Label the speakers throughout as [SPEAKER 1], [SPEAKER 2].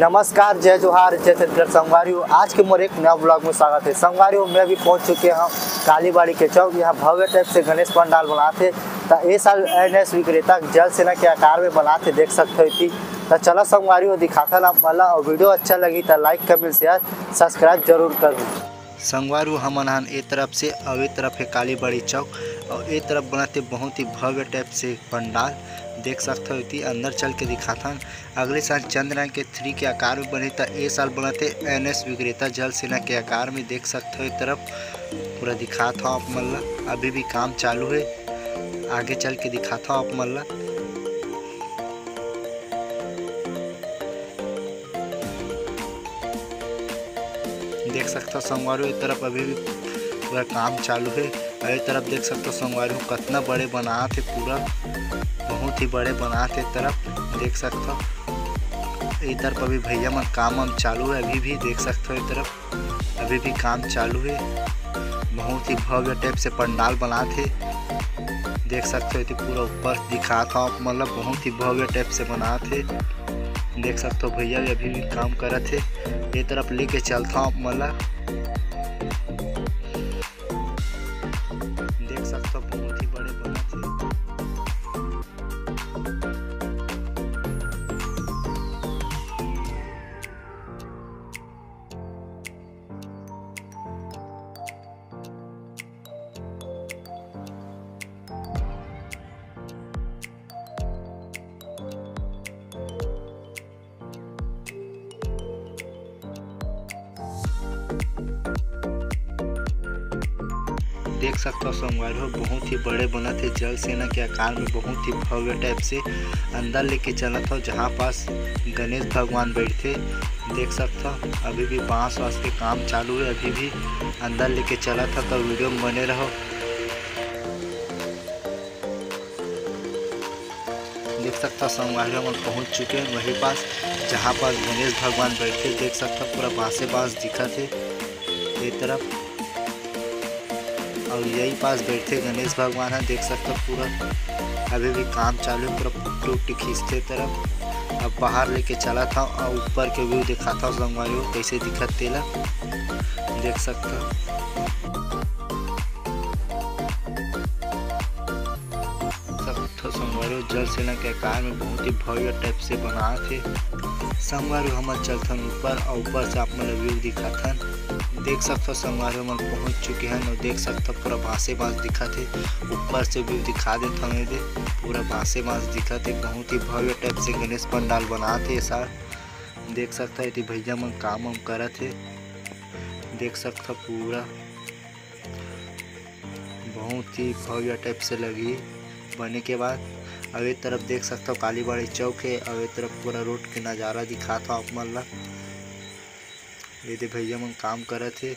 [SPEAKER 1] नमस्कार, जय जोहार, जय संगवारियों, आज के मोर एक नया ब्लॉग में स्वागत है। संगवारियों, में भी पहुँच चुके हैं कालीबाड़ी के चौक। यहाँ भव्य टाइप से गणेश पंडाल बनाते तो ये साल एन एस विक्रेता जल सेना के आकार में बनाते, देख सकते हो थी तो चलो संगवारियों, दिखाता ना वाला। और वीडियो अच्छा लगी तो लाइक, कमेंट, शेयर, सब्सक्राइब ज़रूर कर
[SPEAKER 2] संगवारू हमन हन ए तरफ़ से और ए तरफ़ है कालीबाड़ी चौक। और ए तरफ़ बनाते बहुत ही भव्य टाइप से पंडाल। देख सकते हो थी अंदर चल के दिखाथन। अगले साल चंद्रयान के थ्री के आकार में बने तो ए साल बनाते एन एस विक्रेता जल सेना के आकार में देख सकते हो तरफ़। पूरा दिखाता हूँ आप मन अभी भी काम चालू है। आगे चल के दिखाता हूँ आप मन देख सकते हो संगवारू एक तरफ़ अभी भी पूरा काम चालू है। एक तरफ़ देख सकते हो संगवारू कितना बड़े बना थे पूरा। ही बड़े बना थे तरफ़ देख सकते हो। इस तरफ़ अभी भैया मन काम वाम चालू है, अभी भी देख सकते हो इस तरफ़ अभी भी काम चालू है। बहुत ही भव्य टाइप से पंडाल बना थे देख सकते हो पूरा ऊपर दिखा था मतलब बहुत ही भव्य टाइप से बना थे देख सकते हो भैया भी अभी भी काम करत थे ये तरफ़ लेके चलता हूँ मतलब देख सकते हो संगवार हो, बहुत ही बड़े बना थे, जल सेना के आकार में बहुत ही भव्य टाइप से अंदर लेके चला था जहाँ पास गणेश भगवान बैठे देख सकते हो, अभी भी बाँस वास के काम चालू है, अभी भी अंदर लेके चला था तो वीडियो में बने रहो। देख सकते संगवार हम पहुँच चुके हैं वहीं पास, जहाँ पास गणेश भगवान बैठे देख सकते पूरा बांसे बाँस दिखा थे ये तरफ़। और यही पास बैठे गणेश भगवान है, देख सकते हो पूरा। अभी भी काम चालू है, पूरा उट्टी खींचते तरफ़ अब बाहर लेके चला था और ऊपर के व्यू दिखा था संगवारी कैसे दिखत तेला। देख सकते हो। संगवारी जल सेना के आकार में बहुत ही भव्य टाइप से बना थे। संगवारी हम चलथन ऊपर और ऊपर से आप मन व्यू दिखाथन। देख सकते हो, संगवारी मन पहुँच चुके हैं, और देख सकते हो, पूरा बांसे बाँस दिखा थे ऊपर से व्यू दिखा देता हूँ दे पूरा बांसे बाँस दिखा थे बहुत ही भव्य टाइप से गणेश पंडाल बना थे सार देख सकते हो भैया मन काम वाम करा थे देख सकते हो, पूरा। बहुत ही भव्य टाइप से लगी बने के बाद। अब तरफ़ देख सकता हो, कालीबाड़ी चौक है। और तरफ़ पूरा रोड के नज़ारा दिखा था आप मन ये दे भैया मन काम करत हे।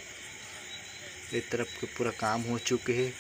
[SPEAKER 2] ए तरफ़ के पूरा काम हो चुके हैं।